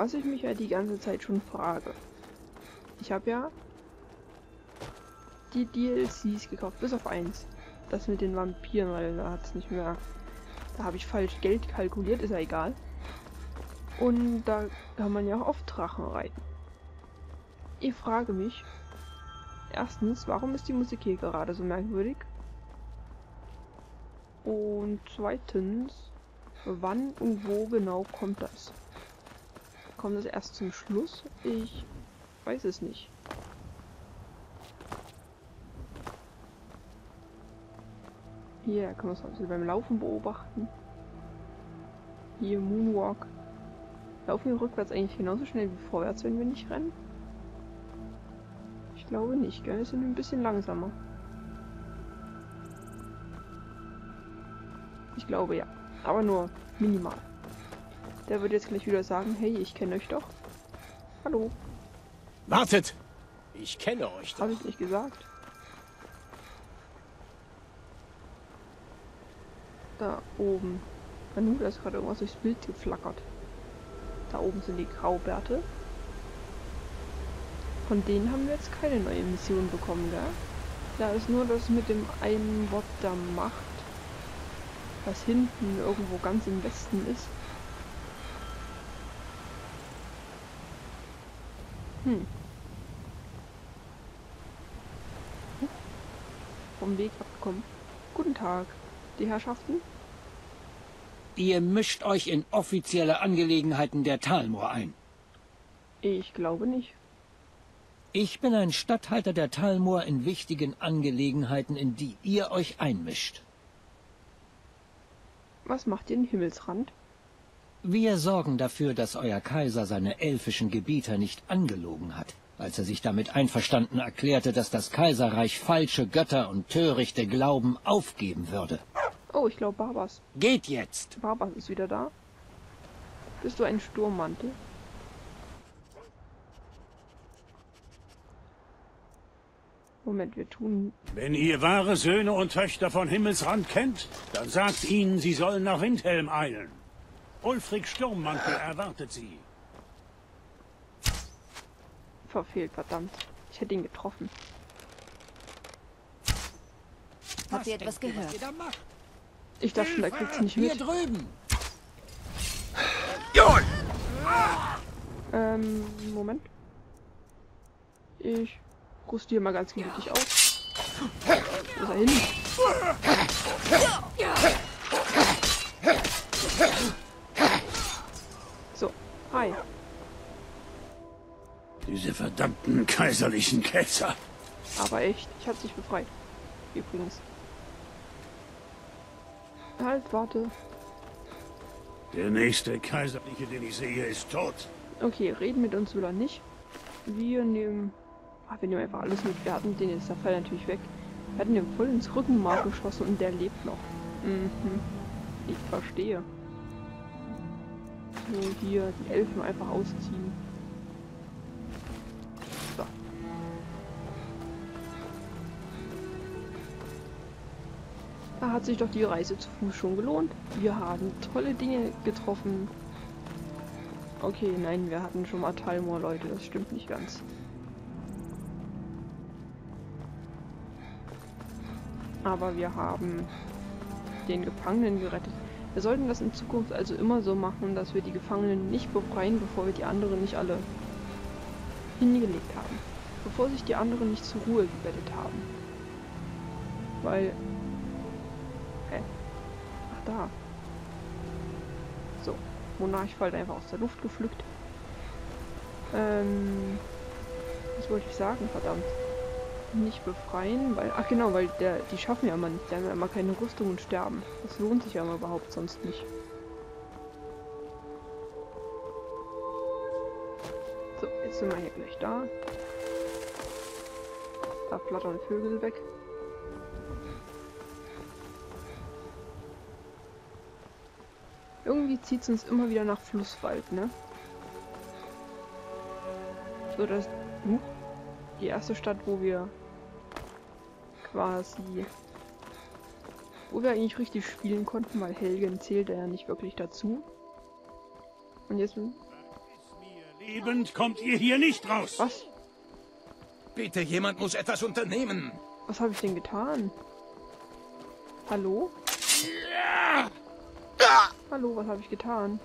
Was ich mich ja die ganze Zeit schon frage. Ich habe ja die DLCs gekauft, bis auf eins. Das mit den Vampiren, weil da hat es nicht mehr. Da habe ich falsch Geld kalkuliert, ist ja egal. Und da kann man ja auch auf Drachen reiten. Ich frage mich, erstens, warum ist die Musik hier gerade so merkwürdig? Und zweitens, wann und wo genau kommt das? Kommt das erst zum Schluss? Ich weiß es nicht. Hier kann man es also beim Laufen beobachten. Hier Moonwalk. Laufen wir rückwärts eigentlich genauso schnell wie vorwärts, wenn wir nicht rennen? Ich glaube nicht, gell? Wir sind ein bisschen langsamer. Ich glaube ja. Aber nur minimal. Der wird jetzt gleich wieder sagen, hey, ich kenne euch doch. Hallo. Wartet! Ich kenne euch doch. Habe ich nicht gesagt. Da oben. Anu, da ist gerade irgendwas durchs Bild geflackert. Da oben sind die Graubärte. Von denen haben wir jetzt keine neue Mission bekommen, gell? Da ist nur das mit dem einen Wort der Macht, was hinten irgendwo ganz im Westen ist. Hm. Vom Weg abgekommen. Guten Tag, die Herrschaften. Ihr mischt euch in offizielle Angelegenheiten der Talmor ein. Ich glaube nicht. Ich bin ein Statthalter der Talmor in wichtigen Angelegenheiten, in die ihr euch einmischt. Was macht ihr in Himmelsrand? Wir sorgen dafür, dass euer Kaiser seine elfischen Gebieter nicht angelogen hat, als er sich damit einverstanden erklärte, dass das Kaiserreich falsche Götter und törichte Glauben aufgeben würde. Oh, ich glaube Barbas. Geht jetzt! Barbas ist wieder da. Bist du ein Sturmmantel? Moment, wir tun... Wenn ihr wahre Söhne und Töchter von Himmelsrand kennt, dann sagt ihnen, sie sollen nach Windhelm eilen. Ulfric Sturmmantel erwartet sie. Verfehlt, verdammt. Ich hätte ihn getroffen. Habt ihr etwas gehört? Ich dachte schon, er kriegt sie nicht mit. Hier drüben! Ähm, Moment. Ich rüste hier mal ganz gemütlich aus. Wo ist er hin? Verdammten kaiserlichen Ketzer. Aber echt, ich hab's dich befreit. Übrigens. Halt, warte. Der nächste Kaiserliche, den ich sehe, ist tot. Okay, reden mit uns will er nicht. Wir nehmen... Ah, wir nehmen einfach alles mit. Wir hatten den jetzt der Fall natürlich weg. Wir hatten den voll ins Rückenmark geschossen und der lebt noch. Mhm. Ich verstehe. So, hier die Elfen einfach ausziehen. Hat sich doch die Reise zu Fuß schon gelohnt. Wir haben tolle Dinge getroffen. Okay, nein, wir hatten schon mal Talmor, Leute. Das stimmt nicht ganz. Aber wir haben den Gefangenen gerettet. Wir sollten das in Zukunft also immer so machen, dass wir die Gefangenen nicht befreien, bevor wir die anderen nicht alle hingelegt haben. Bevor sich die anderen nicht zur Ruhe gebettet haben. Weil... Da. So. Monarchfall einfach aus der Luft gepflückt. Ähm... Was wollte ich sagen? Verdammt nicht befreien, weil. Ach genau, weil der, die schaffen ja immer nicht. Die haben ja immer keine Rüstung und sterben. Das lohnt sich ja immer überhaupt sonst nicht. So, jetzt sind wir hier gleich da. Da flattern Vögel weg. Irgendwie zieht es uns immer wieder nach Flusswald, ne? So, das. Uh, die erste Stadt, wo wir quasi wo wir eigentlich richtig spielen konnten, weil Helgen zählte ja nicht wirklich dazu. Und jetzt Lebend kommt ihr hier nicht raus. Was? Bitte, jemand muss etwas unternehmen. Was habe ich denn getan? Hallo? Hallo, was habe ich getan?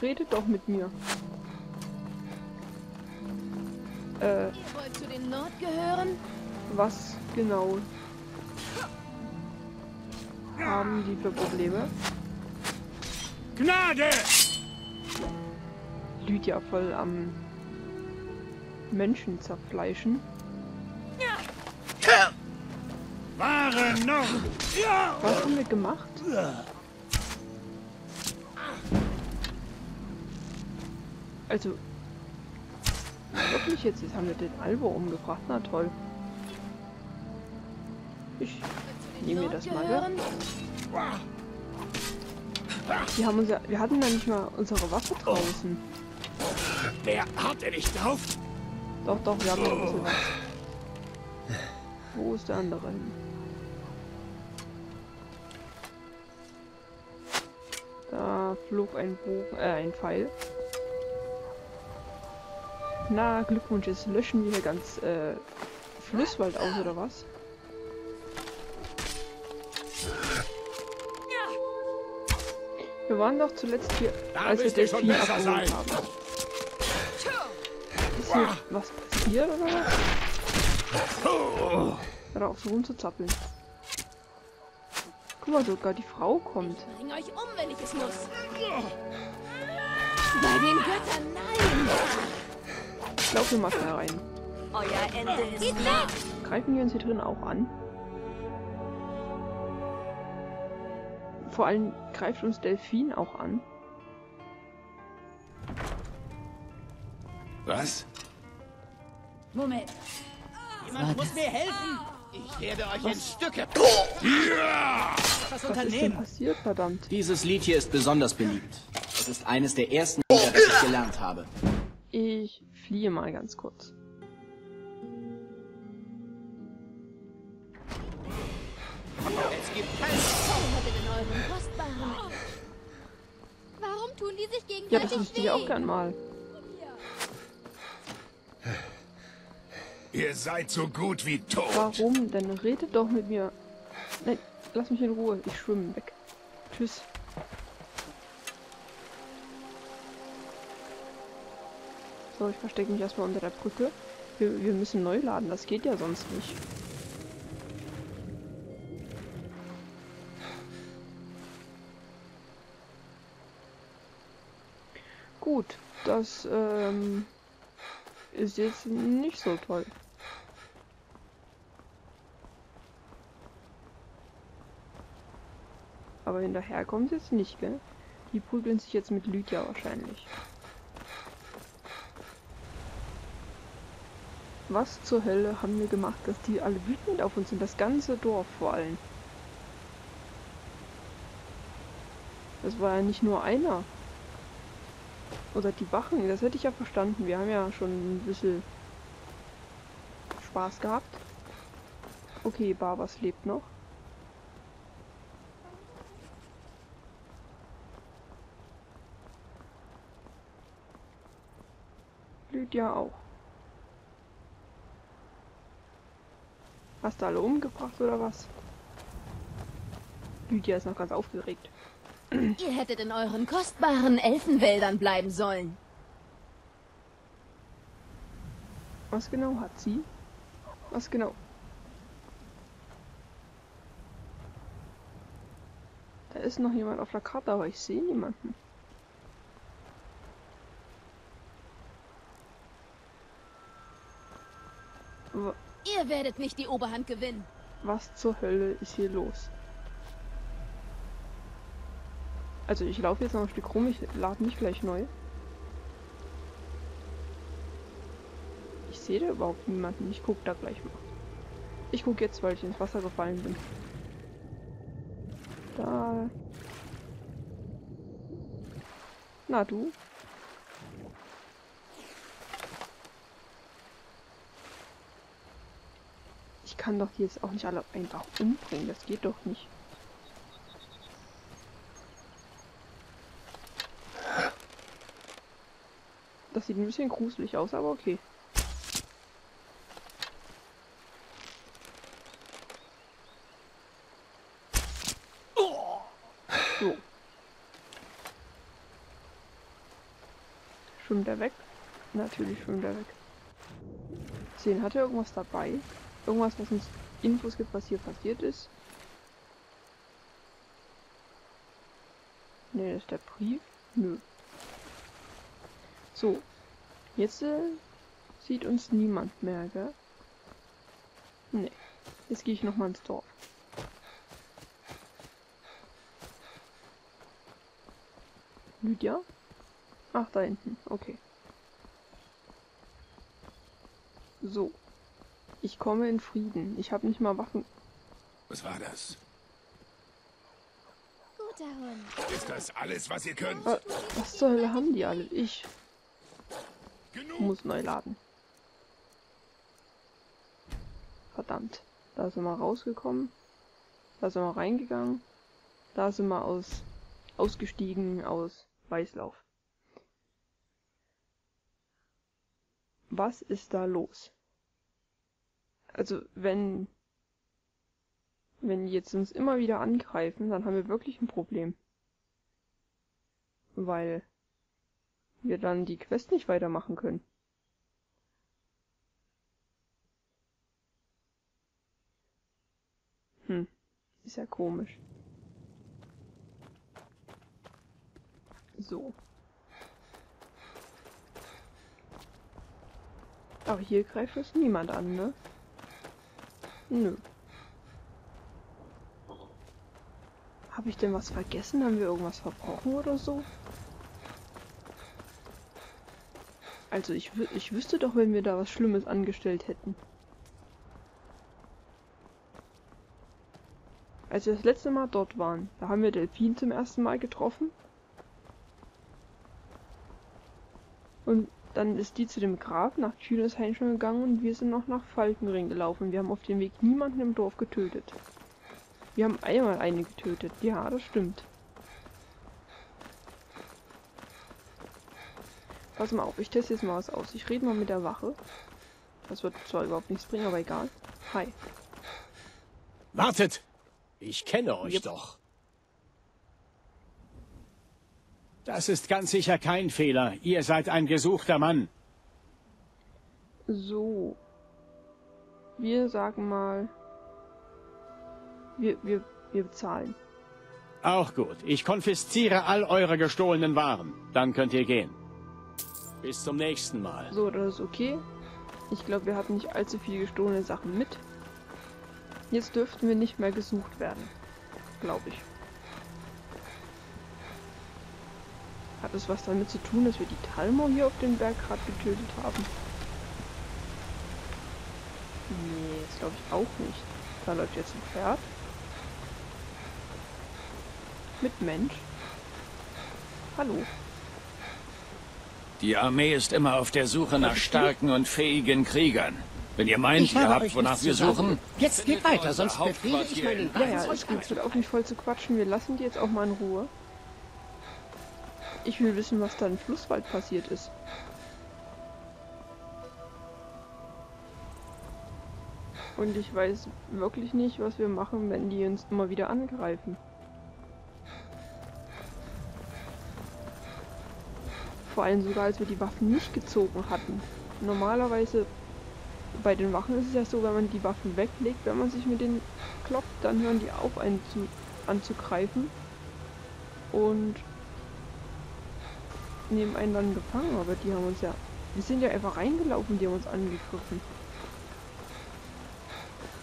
Redet doch mit mir. Äh, Ihr wollt zu den Nord gehören? was genau haben die für Probleme? Gnade! Lydia voll am Menschen zerfleischen. Wahre Nord! Ja! Was haben wir gemacht? Also, wirklich jetzt, jetzt haben wir den Albo umgebracht, na toll. Ich nehme mir das mal. Gehören? Wir haben uns ja, wir hatten ja nicht mal unsere Waffe draußen. Wer hat er nicht drauf? Doch, doch, wir haben noch ein bisschen was. Wo ist der andere hin? Da flog ein Bogen, äh, ein Pfeil. Na, Glückwunsch, jetzt löschen wir hier ganz, äh, Flusswald aus, oder was? Wir waren doch zuletzt hier, Da als wir Delfin abgeholt sein. haben. Ist hier was passiert, oder was? Hör auf, so rumzuzappeln. Guck mal, sogar die Frau kommt. Bring euch um, wenn ich es muss. Bei den Göttern, nein! Ich laufe mal schnell rein. Euer Ende ist nah. Greifen die uns hier drin auch an? Vor allem greift uns Delfin auch an. Was? Moment. Jemand muss mir helfen. Ich werde euch in Stücke. Was Was ist denn passiert, verdammt? Dieses Lied hier ist besonders beliebt. Es ist eines der ersten Lieder, das ich gelernt habe. Ich fliehe mal ganz kurz. Es gibt? Warum tun die sich Ja, gegenseitig das wüsste ich auch gern mal. Ihr seid so gut wie tot. Warum denn? Redet doch mit mir. Nein, lass mich in Ruhe. Ich schwimme weg. Tschüss. So, ich verstecke mich erstmal unter der Brücke. Wir, wir müssen neu laden. Das geht ja sonst nicht. Gut, das ähm, ist jetzt nicht so toll. Aber hinterher kommt jetzt nicht, gell? Die prügeln sich jetzt mit Lydia wahrscheinlich. Was zur Hölle haben wir gemacht, dass die alle wütend auf uns sind? Das ganze Dorf vor allem. Das war ja nicht nur einer. Oder die Wachen, das hätte ich ja verstanden. Wir haben ja schon ein bisschen Spaß gehabt. Okay, Barbas lebt noch. Lydia auch. Hast du alle umgebracht oder was? Lydia ist noch ganz aufgeregt. Ihr hättet in euren kostbaren Elfenwäldern bleiben sollen. Was genau hat sie? Was genau? Da ist noch jemand auf der Karte, aber ich sehe niemanden. Wa- Ihr werdet nicht die Oberhand gewinnen. Was zur Hölle ist hier los? Also ich laufe jetzt noch ein Stück rum, ich lade nicht gleich neu. Ich sehe da überhaupt niemanden, ich gucke da gleich mal. Ich gucke jetzt, weil ich ins Wasser gefallen bin. Da. Na du? Kann doch jetzt auch nicht alle einfach umbringen, das geht doch nicht. Das sieht ein bisschen gruselig aus, aber okay. Schwimmt er weg? Natürlich schwimmt er weg. Sehen, hat er irgendwas dabei? Irgendwas, was uns Infos gibt, was hier passiert ist? Ne, das ist der Brief. Nö. So. Jetzt äh, sieht uns niemand mehr, gell? Ne. Jetzt gehe ich nochmal ins Dorf. Lydia? Ach, da hinten. Okay. So. Ich komme in Frieden. Ich habe nicht mal Waffen. Was war das? Guter Hund. Ist das alles, was ihr könnt? Äh, was zur Hölle haben die alle? Ich Genug! muss neu laden. Verdammt. Da sind wir rausgekommen. Da sind wir reingegangen. Da sind wir aus ausgestiegen aus Weißlauf. Was ist da los? Also, wenn wenn die jetzt uns immer wieder angreifen, dann haben wir wirklich ein Problem. Weil wir dann die Quest nicht weitermachen können. Hm, ist ja komisch. So. Aber hier greift es niemand an, ne? Nö. Habe ich denn was vergessen? Haben wir irgendwas verbrochen oder so? Also ich, ich wüsste doch, wenn wir da was Schlimmes angestellt hätten. Als wir das letzte Mal dort waren, da haben wir Delfin zum ersten Mal getroffen. Und dann ist die zu dem Grab nach Kühneshain schon gegangen und wir sind noch nach Falkenring gelaufen. Wir haben auf dem Weg niemanden im Dorf getötet. Wir haben einmal eine getötet. Ja, das stimmt. Pass mal auf, ich teste jetzt mal was aus. Ich rede mal mit der Wache. Das wird zwar überhaupt nichts bringen, aber egal. Hi. Wartet! Ich kenne euch Jupp. doch. Das ist ganz sicher kein Fehler. Ihr seid ein gesuchter Mann. So. Wir sagen mal. Wir, wir, wir bezahlen. Auch gut. Ich konfisziere all eure gestohlenen Waren. Dann könnt ihr gehen. Bis zum nächsten Mal. So, das ist okay. Ich glaube, wir hatten nicht allzu viele gestohlene Sachen mit. Jetzt dürften wir nicht mehr gesucht werden. Glaube ich. Hat es was damit zu tun, dass wir die Talmo hier auf dem Berg gerade getötet haben? Nee, das glaube ich auch nicht. Da läuft jetzt ein Pferd. Mit Mensch. Hallo. Die Armee ist immer auf der Suche nach starken und fähigen Kriegern. Wenn ihr meint, ihr habt, wonach wir suchen, Jetzt geht weiter, sonst befehle ich meinen in Ja, ja. Es wird auch nicht voll zu quatschen. Wir lassen die jetzt auch mal in Ruhe. Ich will wissen, was da im Flusswald passiert ist. Und ich weiß wirklich nicht, was wir machen, wenn die uns immer wieder angreifen. Vor allem sogar, als wir die Waffen nicht gezogen hatten. Normalerweise bei den Wachen ist es ja so, wenn man die Waffen weglegt, wenn man sich mit denen klopft, dann hören die auf, einen zu, anzugreifen. Und nehmen einen dann gefangen, aber die haben uns ja. Die sind ja einfach reingelaufen, die haben uns angegriffen.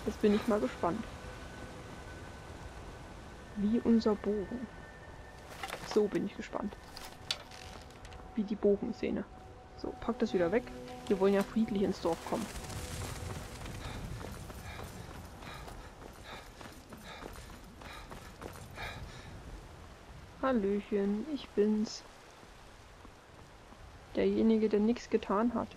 Jetzt bin ich mal gespannt. Wie unser Bogen. So bin ich gespannt. Wie die Bogenszene. So, pack das wieder weg. Wir wollen ja friedlich ins Dorf kommen. Hallöchen, ich bin's. Derjenige, der nichts getan hat.